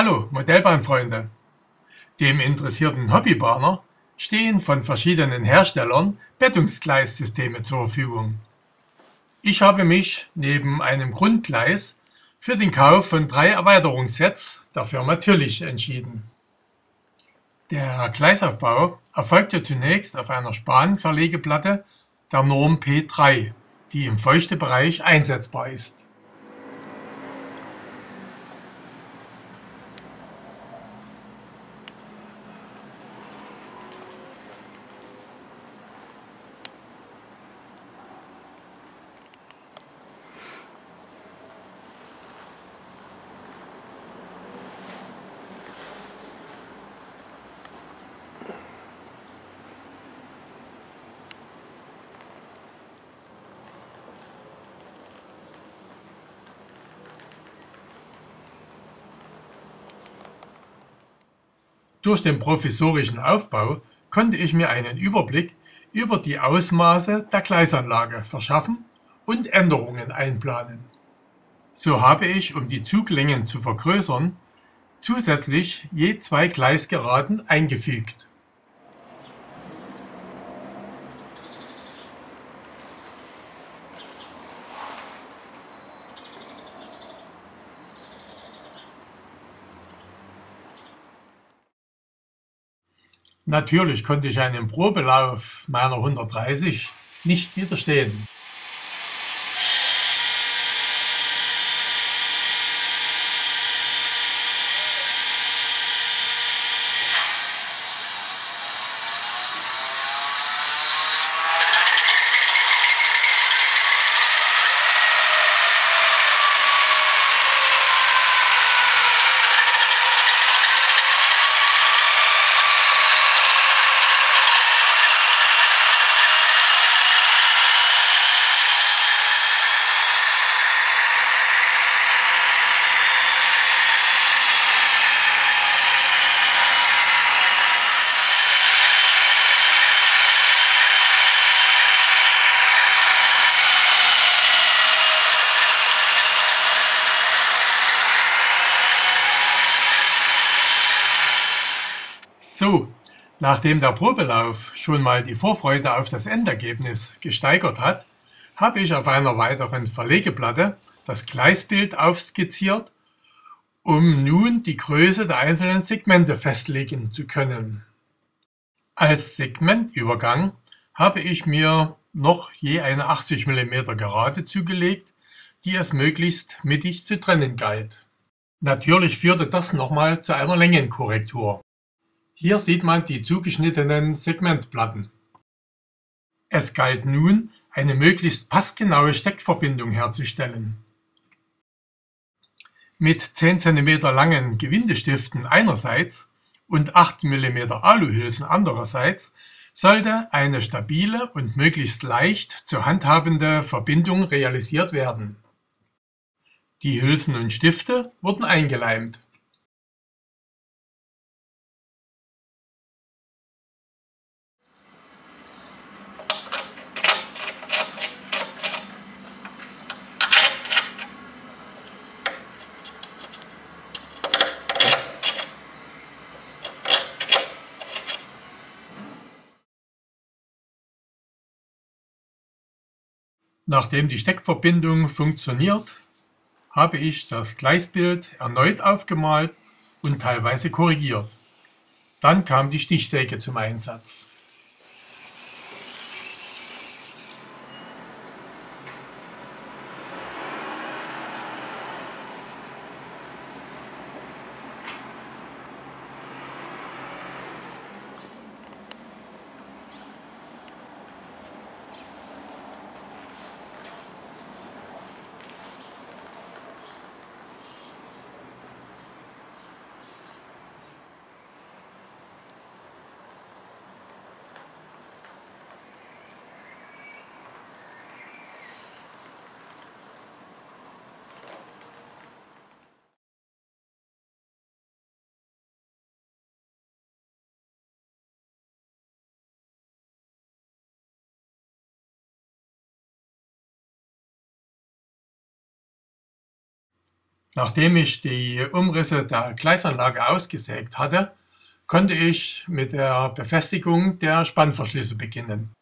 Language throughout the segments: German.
Hallo Modellbahnfreunde! Dem interessierten Hobbybahner stehen von verschiedenen Herstellern Bettungsgleissysteme zur Verfügung. Ich habe mich neben einem Grundgleis für den Kauf von drei Erweiterungssets der Firma Türlich entschieden. Der Gleisaufbau erfolgte zunächst auf einer Spanverlegeplatte der Norm P3, die im Feuchtebereich einsetzbar ist. Durch den provisorischen Aufbau konnte ich mir einen Überblick über die Ausmaße der Gleisanlage verschaffen und Änderungen einplanen. So habe ich, um die Zuglängen zu vergrößern, zusätzlich je zwei Gleisgeraden eingefügt Natürlich konnte ich einem Probelauf meiner 130 nicht widerstehen. So, nachdem der Probelauf schon mal die Vorfreude auf das Endergebnis gesteigert hat, habe ich auf einer weiteren Verlegeplatte das Gleisbild aufskizziert, um nun die Größe der einzelnen Segmente festlegen zu können. Als Segmentübergang habe ich mir noch je eine 80 mm Gerade zugelegt, die es möglichst mittig zu trennen galt. Natürlich führte das nochmal zu einer Längenkorrektur. Hier sieht man die zugeschnittenen Segmentplatten. Es galt nun, eine möglichst passgenaue Steckverbindung herzustellen. Mit 10 cm langen Gewindestiften einerseits und 8 mm Aluhülsen andererseits sollte eine stabile und möglichst leicht zu handhabende Verbindung realisiert werden. Die Hülsen und Stifte wurden eingeleimt. Nachdem die Steckverbindung funktioniert, habe ich das Gleisbild erneut aufgemalt und teilweise korrigiert. Dann kam die Stichsäge zum Einsatz. Nachdem ich die Umrisse der Gleisanlage ausgesägt hatte, konnte ich mit der Befestigung der Spannverschlüsse beginnen.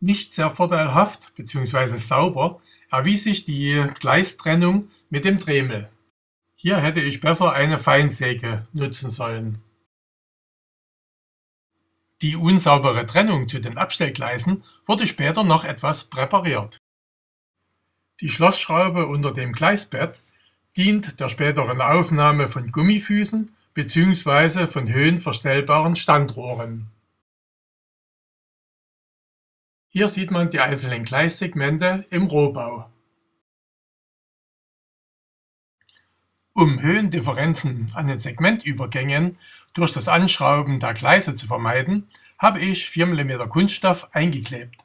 Nicht sehr vorteilhaft bzw. sauber erwies sich die Gleistrennung mit dem Dremel. Hier hätte ich besser eine Feinsäge nutzen sollen. Die unsaubere Trennung zu den Abstellgleisen wurde später noch etwas präpariert. Die Schlossschraube unter dem Gleisbett dient der späteren Aufnahme von Gummifüßen bzw. von höhenverstellbaren Standrohren. Hier sieht man die einzelnen Gleissegmente im Rohbau. Um Höhendifferenzen an den Segmentübergängen durch das Anschrauben der Gleise zu vermeiden, habe ich 4 mm Kunststoff eingeklebt.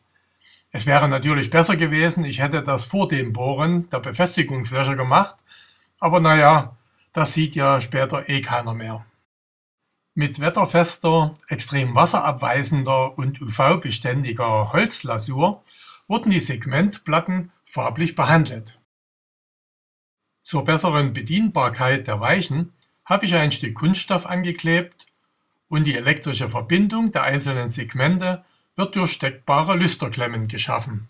Es wäre natürlich besser gewesen, ich hätte das vor dem Bohren der Befestigungslöcher gemacht, aber naja, das sieht ja später eh keiner mehr. Mit wetterfester, extrem wasserabweisender und UV-beständiger Holzlasur wurden die Segmentplatten farblich behandelt. Zur besseren Bedienbarkeit der Weichen habe ich ein Stück Kunststoff angeklebt und die elektrische Verbindung der einzelnen Segmente wird durch steckbare Lüsterklemmen geschaffen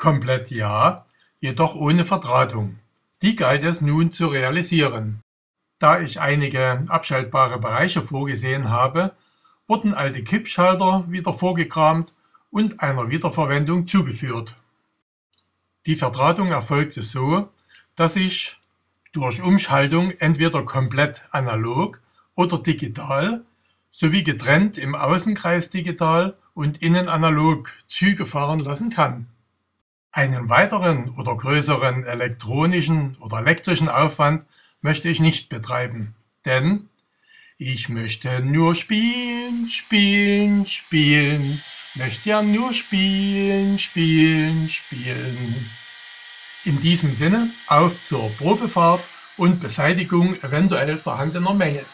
Komplett ja, jedoch ohne Verdrahtung. Die galt es nun zu realisieren. Da ich einige abschaltbare Bereiche vorgesehen habe, wurden alte Kippschalter wieder vorgekramt und einer Wiederverwendung zugeführt. Die Verdrahtung erfolgte so, dass ich durch Umschaltung entweder komplett analog oder digital sowie getrennt im Außenkreis digital und innen analog Züge fahren lassen kann. Einen weiteren oder größeren elektronischen oder elektrischen Aufwand möchte ich nicht betreiben, denn ich möchte nur spielen, spielen, spielen, möchte ja nur spielen, spielen, spielen. In diesem Sinne auf zur Probefahrt und Beseitigung eventuell vorhandener Mängel.